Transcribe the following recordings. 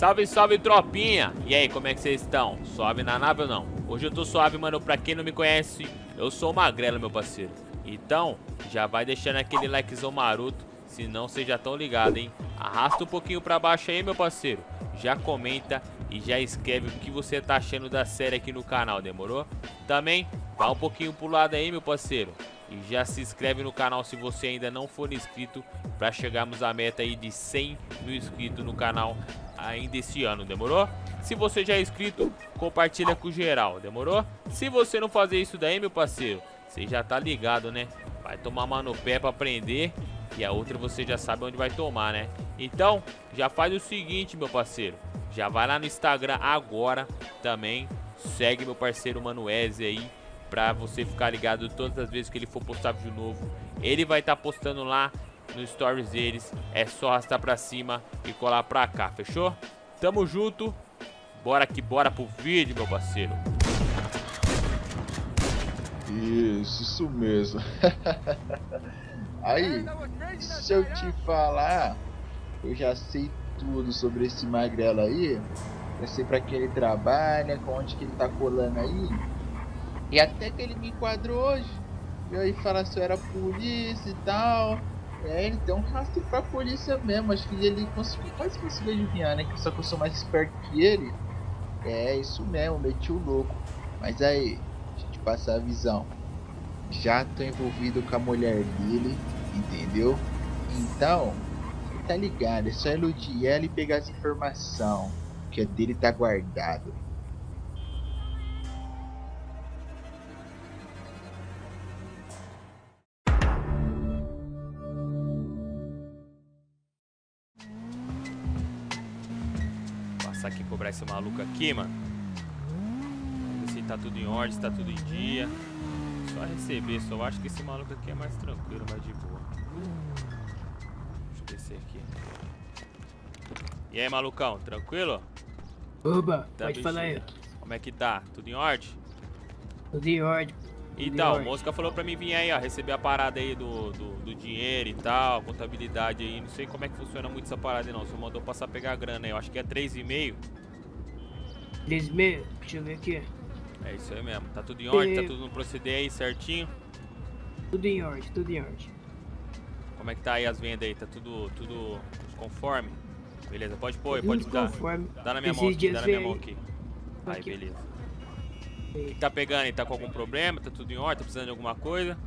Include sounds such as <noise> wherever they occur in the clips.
Salve, salve, tropinha! E aí, como é que vocês estão? Suave na nave ou não? Hoje eu tô suave, mano. Pra quem não me conhece, eu sou o Magrelo, meu parceiro. Então, já vai deixando aquele likezão maroto, senão vocês já estão ligados, hein? Arrasta um pouquinho pra baixo aí, meu parceiro. Já comenta e já escreve o que você tá achando da série aqui no canal, demorou? Também, vá um pouquinho pro lado aí, meu parceiro. E já se inscreve no canal se você ainda não for inscrito para chegarmos à meta aí de 100 mil inscritos no canal ainda esse ano, demorou? Se você já é inscrito, compartilha com geral, demorou? Se você não fazer isso daí, meu parceiro, você já tá ligado, né? Vai tomar uma no pé pra aprender e a outra você já sabe onde vai tomar, né? Então, já faz o seguinte, meu parceiro. Já vai lá no Instagram agora também. Segue meu parceiro Manuese aí pra você ficar ligado todas as vezes que ele for postar vídeo novo. Ele vai estar tá postando lá no stories deles. É só arrastar pra cima e colar pra cá, fechou? Tamo junto. Bora que bora pro vídeo, meu parceiro. Isso, isso mesmo. <laughs> Aí, se eu te falar, eu já sei tudo sobre esse magrelo aí. Eu sei pra que ele trabalha, com onde que ele tá colando aí. E até que ele me enquadrou hoje. E aí fala se eu era polícia e tal. É, ele deu um rastro pra polícia mesmo. Acho que ele conseguiu, quase conseguiu adivinhar, né? Só que eu sou mais esperto que ele. É, isso mesmo, meti o louco. Mas aí, deixa eu te passar a visão. Já tô envolvido com a mulher dele, entendeu? Então, tá ligado, é só iludir ela e pegar as informações. Que a dele tá guardado. Esse maluco aqui, mano. Vamos ver se tá tudo em ordem, se tá tudo em dia. Só receber, só acho que esse maluco aqui é mais tranquilo, mais de boa. Deixa eu descer aqui. E aí, malucão, tranquilo? Oba, Tá pode falar aí. Como é que tá? Tudo em ordem? Tudo em ordem. Então, o Mosca falou pra mim vir aí, ó, receber a parada aí do, do, do, dinheiro e tal, contabilidade aí. Não sei como é que funciona muito essa parada aí não. Só mandou passar pegar a grana aí. Eu acho que é 3,5. 3,5? Deixa eu ver aqui. É isso aí mesmo. Tá tudo em ordem? Tá tudo no proceder aí certinho? Tudo em ordem, tudo em ordem. Como é que tá aí as vendas aí? Tá tudo, tudo conforme? Beleza, pode pôr, tudo pode dar. Conforme. Dá na minha mão aqui, dá na minha mão aqui. Aí, beleza. O que tá pegando aí? Tá com algum problema? Tá tudo em ordem? Tá precisando de alguma coisa?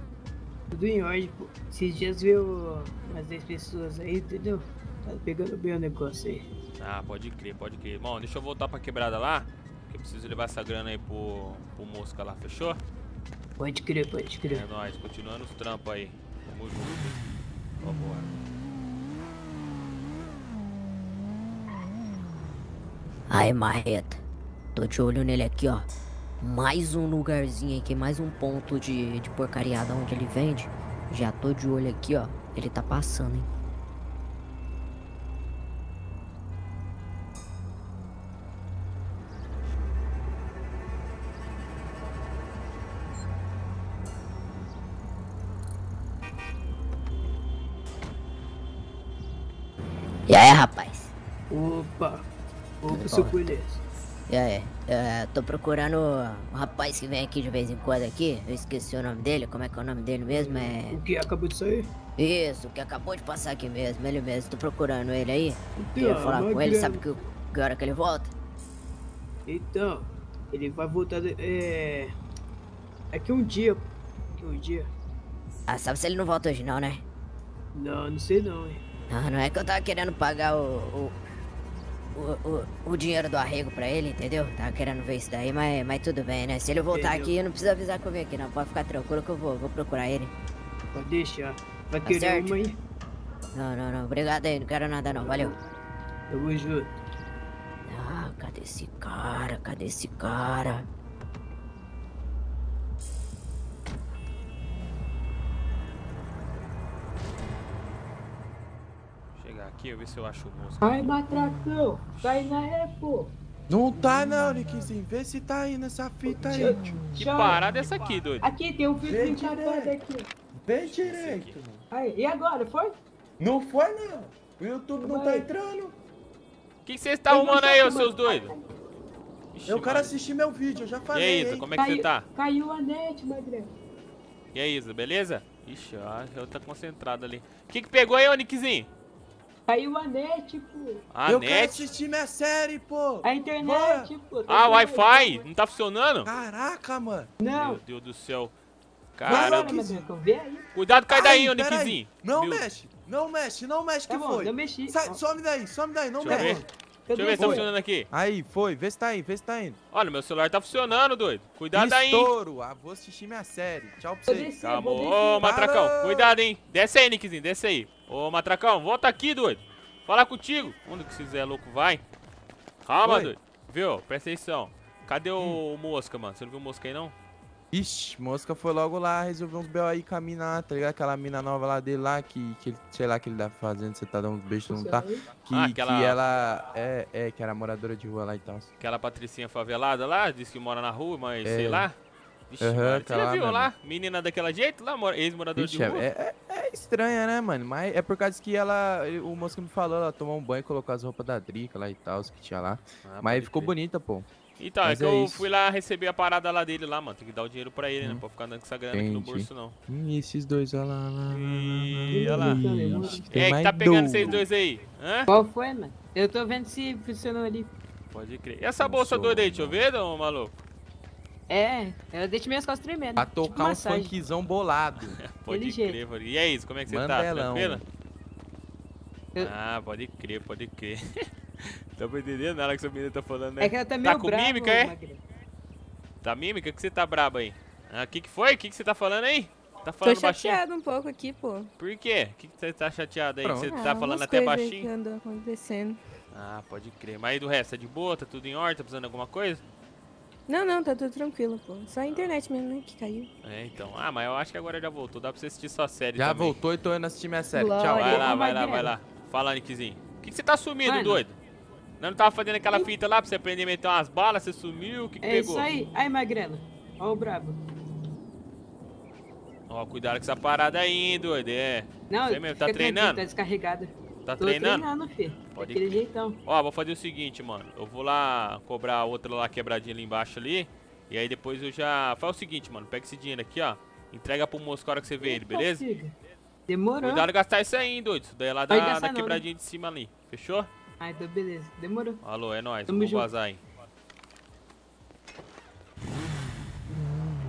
Tudo em ordem, pô. Esses dias veio umas 10 pessoas aí, entendeu? Tá pegando bem o negócio aí. Ah, pode crer, pode crer. Bom, deixa eu voltar pra quebrada lá. Que eu preciso levar essa grana aí pro, pro Mosca lá, fechou? Pode crer, pode crer. É nóis, continuando os trampos aí. Tamo junto. Vambora. Aí, Marreta. Tô de olho nele aqui, ó mais um lugarzinho aqui, mais um ponto de, de porcariada onde ele vende. Já tô de olho aqui, ó. Ele tá passando, hein. E aí, rapaz? Opa! Opa, seu beleza. E aí? Uh, tô procurando um rapaz que vem aqui de vez em quando aqui. Eu esqueci o nome dele. Como é que é o nome dele mesmo? É... O que acabou de sair? Isso, o que acabou de passar aqui mesmo. Ele mesmo. Tô procurando ele aí. Queria falar com ele. Sabe que, que hora que ele volta? Então, ele vai voltar... É... Aqui um dia. Aqui um dia. Ah, sabe se ele não volta hoje não, né? Não, não sei não, hein. Ah, não é que eu tava querendo pagar o, o o, o, dinheiro do arrego pra ele, entendeu? Tava querendo ver isso daí, mas, mas tudo bem, né? Se ele voltar entendeu? aqui, não precisa avisar que eu vim aqui, não. Pode ficar tranquilo que eu vou, vou procurar ele. Pode deixar. Vai tá querer certo? uma aí? Não, não, não. Obrigado aí, não quero nada não. Valeu. Tamo junto. Ah, cadê esse cara? Cadê esse cara? Aqui, eu ver se eu acho o moço. Ai, matracão, tá aí na pô. Não tá não, Nickzinho. Vê se tá aí nessa fita aí. Que parada é essa aqui, doido? Aqui, tem um filtro encapado aqui. Bem direito. Aí, e agora, foi? Não foi não. O YouTube não tá entrando. O que vocês tá arrumando aí, ô seus doidos? Ixi, Eu quero assistir meu vídeo, eu já E falei. aí, Isa, hein? como é que você tá? Caiu a net, Magrelo. E aí, Isa, beleza? Ixi, ó, eu tá concentrado ali. O que que pegou aí, ô Nickzinho? Caiu a net, pô. A eu quero net? assistir minha série, pô. A internet, pô. Ah, Tá Wi-Fi? Não tá funcionando? Caraca, mano. Não. Meu Deus do céu. Aí. Cuidado, cai daí, ô aí. Nickzinho. Não Meu- mexe, não mexe, não mexe Tá que bom, foi. eu mexi. Sai, some daí, some daí, não Deixa mexe. Cadê Deixa eu ver se tá funcionando aqui. Aí, foi, vê se tá indo, vê se tá indo. Olha, meu celular tá funcionando, doido. Cuidado aí. hein. Estouro, ah, vou assistir minha série. Tchau pra vocês. Calma, ô Matracão, Parou. cuidado, hein? Desce aí, Nickzinho, desce aí. Ô Matracão, volta aqui, doido. Falar contigo. Onde que esse Zé louco vai? Calma, Oi. doido. Viu? Presta atenção. Cadê o Mosca, mano? Você não viu o Mosca aí, não? Ixi, Mosca foi logo lá resolver uns B.O. aí com a mina lá, tá ligado? Aquela mina nova lá dele lá, que, que ele, sei lá, que ele tá fazendo, você tá dando uns beijos, não tá? Que, Ah, aquela- que ela é, é, que era moradora de rua lá e tal. Aquela patricinha favelada lá, disse que mora na rua, mas É. sei lá. Vixe, Aham, Maria, você já viu mesmo. lá? Menina daquela jeito lá, mora- ex-morador de rua? é, é, é estranha, né, mano? Mas é por causa que ela, o Mosca me falou, ela tomou um banho e colocou as roupas da Drica lá e tal, que tinha lá. Ah, Mas ficou crer. bonita, pô. Então, é Mas que é eu isso. fui lá receber a parada lá dele lá, mano. Tem que dar o dinheiro pra ele, né? Hum. Pra ficar andando com essa grana aqui no Entendi. bolso, não. Hum, esses dois, olha lá, lá, lá, lá, Ih, olha lá. É, que tá pegando dois. vocês dois aí? Hã? Qual foi, mano? Eu tô vendo se funcionou ali. Pode crer. E essa bolsa doida aí, deixa eu ver, ô maluco? É, eu deixo minhas costas tremendo. Pra Tipo tocar um massagem. funkzão bolado. <laughs> Pode crer, jeito. pode... E aí, como é que você tá? Mandelão. Tranquila? Eu- Ah, pode crer, pode crer. <laughs> Tá pra entender nada que essa menina tá falando, né? É que ela tá meio com brava, mímica, é? Tá mímica? que você tá braba aí? Ah, que que foi? que que você tá falando aí? Tá Tô falando baixinho? chateado um pouco aqui, pô. Por quê? que que você tá chateado aí? que Você Ah, tá falando até baixinho? que andam acontecendo. Ah, pode crer. Mas aí do resto, é de boa? Tá tudo em ordem? Tá precisando de alguma coisa? Não, não, tá tudo tranquilo, pô. Só a internet mesmo, né, que caiu. É, então. Ah, mas eu acho que agora já voltou. Dá pra você assistir sua série Já também. voltou e tô indo assistir minha série. Glória. Tchau. Vai lá, vai lá, vai lá. Fala, Nickzinho. Por que, que você tá sumido, Mano. doido? Não, não tava fazendo aquela fita lá pra você aprender a meter umas balas, você sumiu, o que, que É pegou? isso aí. Aí, Magrelo. Ó o brabo. Ó, cuidado com essa parada aí, hein, doido. É. Não, Você mesmo, tá treinando? Tá descarregada. Tá Tô treinando? treinando, filho. Pode Daquele crer. jeitão. Ó, vou fazer o seguinte, mano. Eu vou lá cobrar a outra lá quebradinha ali embaixo ali. E aí depois eu já. Faz o seguinte, mano. Pega esse dinheiro aqui, ó. Entrega pro moço na hora que você vê ele, beleza? Consigo. Demorou. Cuidado gastar isso aí, hein, doido. Isso daí é lá da, da não, né? quebradinha de cima ali. Fechou? Ah, então beleza. Demorou. Alô, é nóis. Tamo Vou junto. vazar aí.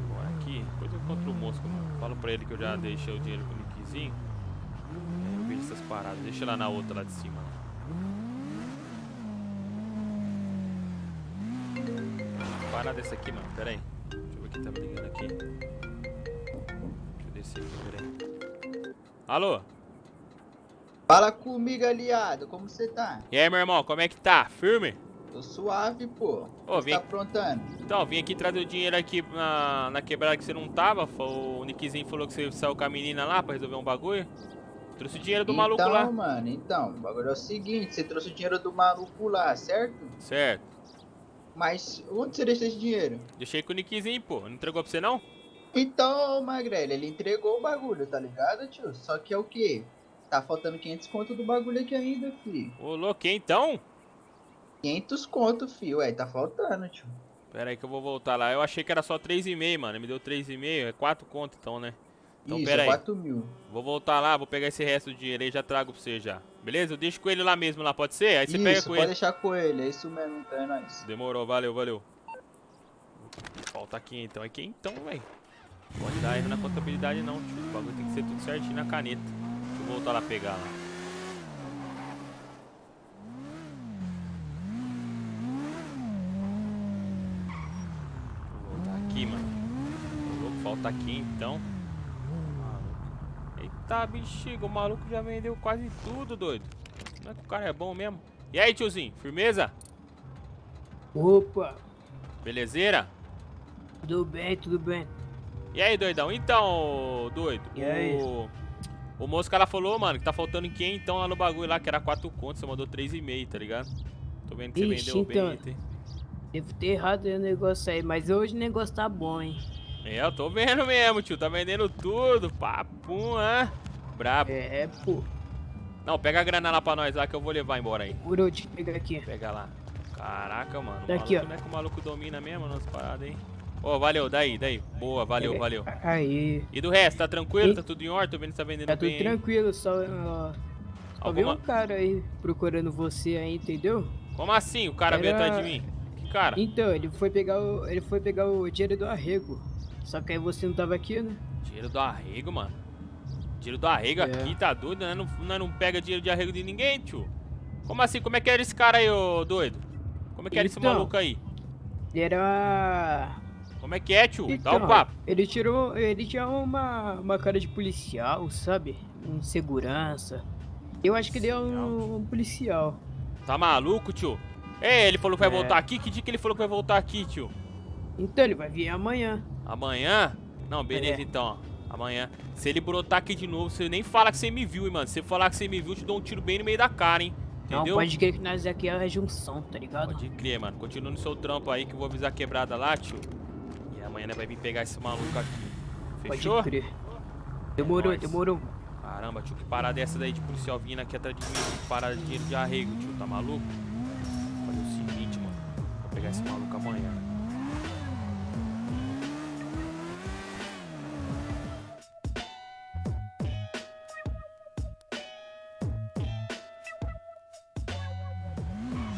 Bom, aqui, depois eu encontro o moço, mano. Falo pra ele que eu já deixei o dinheiro com o Nickzinho. É, eu vejo essas paradas. Deixa lá na outra lá de cima. Parada essa aqui, mano. Pera aí. Deixa eu ver quem tá me ligando aqui. Deixa eu descer aqui, pera aí. Alô? Fala comigo, aliado, como você tá? E aí, meu irmão, como é que tá? Firme? Tô suave, pô. Ô, vem tá aprontando? Então, vim aqui trazer o dinheiro aqui na, na quebrada que você não tava. O Nickzinho falou que você saiu com a menina lá pra resolver um bagulho. Trouxe o dinheiro do maluco então, lá. mano, então, o bagulho é o seguinte, você trouxe o dinheiro do maluco lá, certo? Certo. Mas onde você deixou esse dinheiro? Deixei com o Nickzinho, pô. Não entregou pra você não? Então, Magrelo, ele entregou o bagulho, tá ligado, tio? Só que é o quê? Tá faltando 500 conto do bagulho aqui ainda, fi. Ô, louco, então? 500 conto, fi. Ué, tá faltando, tio. Pera aí que eu vou voltar lá. Eu achei que era só 3,5, mano. Me deu 3,5. É 4 conto então, né? Então, Isso, pera aí. 4 mil. Vou voltar lá, vou pegar esse resto do dinheiro aí e já trago pra você já. Beleza? Eu deixo com ele lá mesmo, lá, pode ser? Aí você isso, pega com pode ele. deixar com ele, é isso mesmo, então é nóis. Demorou, valeu, valeu. Falta aqui então. Aqui então, velho. Pode dar erro na contabilidade não, tio. O bagulho tem que ser tudo certinho na caneta. Eu voltar lá pegar lá. Vou voltar aqui, mano. Louco, Falta aqui então. Eita bexiga, o maluco já vendeu quase tudo, doido. Não é que o cara é bom mesmo? E aí, tiozinho, firmeza? Opa. Belezeira? Tudo bem, tudo bem. E aí, doidão? Então, doido, E aí? O... Moço cara falou, mano, que tá faltando quem então lá no bagulho lá, que era 4 contos, você mandou 3,5, tá ligado? Tô vendo que você Ixi, vendeu bem. então. aí, tem- Devo ter errado o negócio aí, mas hoje o negócio tá bom, hein? É, eu tô vendo mesmo, tio, tá vendendo tudo, papum, hã? Brabo. É, pô. Não, pega a grana lá pra nós lá que eu vou levar embora aí. Deixa eu pegar aqui. Pega lá. Caraca, mano. Daqui, maluco, ó. não é que o maluco domina mesmo nas paradas, hein? Ô, valeu, daí, daí. Boa, valeu, Pega- valeu. Aí. E do resto, tá tranquilo? E- Tá tudo em ordem? Tô vendo que tá vendendo Tá tudo bem. aí. tranquilo, só. ó, Só veio Alguma... um cara aí procurando você aí, entendeu? Como assim? O cara veio Era- atrás de mim? Que cara? Então, ele foi pegar o. Ele foi pegar o dinheiro do arrego. Só que aí você não tava aqui, né? Dinheiro do arrego, mano. Dinheiro do arrego É. aqui, tá doido? Nós não, nós não pega dinheiro de arrego de ninguém, tio. Como assim? Como é que era esse cara aí, ô doido? Como é que era esse Então. maluco aí? Ele era. Como é que é, tio? Dá Então, o papo. Ele tirou. Ele tinha uma, uma cara de policial, sabe? Um segurança. Eu acho que ele é um, um policial. Tá maluco, tio? Ei, ele falou que vai É. voltar aqui? Que dia que ele falou que vai voltar aqui, tio? Então ele vai vir amanhã. Amanhã? Não, beleza É. então, ó. Amanhã. Se ele brotar aqui de novo, você nem fala que você me viu, hein, mano. Se você falar que você me viu, eu te dou um tiro bem no meio da cara, hein? Entendeu? Não, pode crer que nós aqui é a junção, tá ligado? Pode crer, mano. Continua no seu trampo aí que eu vou avisar a quebrada lá, tio. Amanhã nós vai vir pegar esse maluco aqui. Pode Fechou? crer. Demorou, nóis. demorou. Caramba, tio, que parada é essa daí de policial vindo aqui atrás de mim? Que parada de dinheiro de arrego, tio. Tá maluco? Fazer o seguinte, mano. Vou pegar esse maluco amanhã.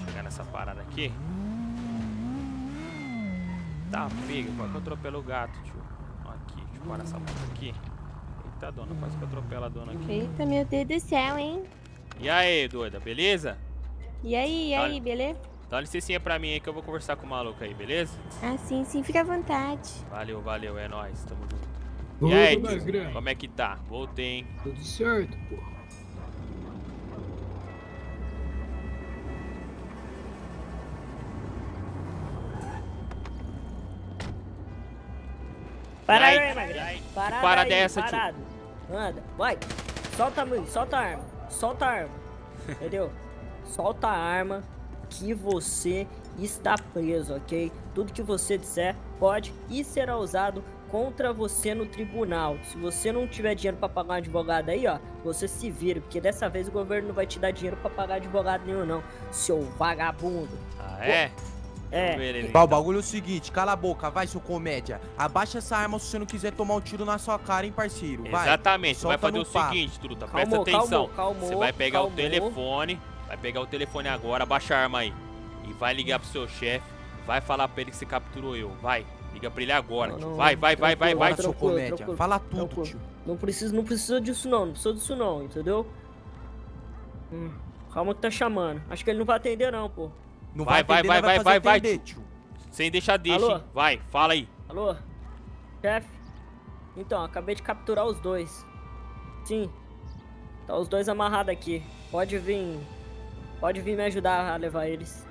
Chegar nessa parada aqui. Tá, pega, quase que eu atropelo o gato, tio. Aqui, deixa eu parar essa moto aqui. Eita, dona, quase que eu atropelo a dona aqui. Eita, meu Deus do céu, hein? E aí, doida, beleza? E aí, e aí, Olha. beleza? Dá uma licencinha pra mim aí que eu vou conversar com o maluco aí, beleza? Ah, sim, sim, fica à vontade. Valeu, valeu, é nóis, tamo junto. E aí, tio, como é que tá? Voltei, hein? Tudo certo, pô. Parado E aí, aí? Magrinho. E aí? Parado tio? Anda, vai. Solta a mão, solta a arma. Solta a arma. <laughs> Entendeu? Solta a arma que você está preso, ok? Tudo que você disser pode e será usado contra você no tribunal. Se você não tiver dinheiro pra pagar um advogado aí, ó, você se vira, porque dessa vez o governo não vai te dar dinheiro pra pagar advogado nenhum não, seu vagabundo. Ah, é? É. Bah, o bagulho é o seguinte, cala a boca, vai, seu comédia. Abaixa essa arma se você não quiser tomar um tiro na sua cara, hein, parceiro. Vai. Exatamente, você vai fazer o papo. seguinte, truta, Calmou, presta atenção. calmou, calmou, Você vai pegar o calmou. telefone, vai pegar o telefone agora, abaixa a arma aí. E vai ligar pro seu chefe, vai falar pra ele que você capturou eu, vai. Liga pra ele agora, Não, tio. Vai, vai, vai, vai, vai, seu comédia. tranquilo, Fala tudo, tranquilo. tio. Não precisa, não precisa disso não, não precisa disso não, entendeu? Hum, calma que tá chamando. Acho que ele não vai atender não, pô. Não Vai, vai, vai, vai, vai, vai, tio. Sem deixar deixa, Alô? hein? Vai, fala aí. Alô? Chefe? Então, acabei de capturar os dois. Sim. Tá os dois amarrados aqui. Pode vir. Pode vir me ajudar a levar eles.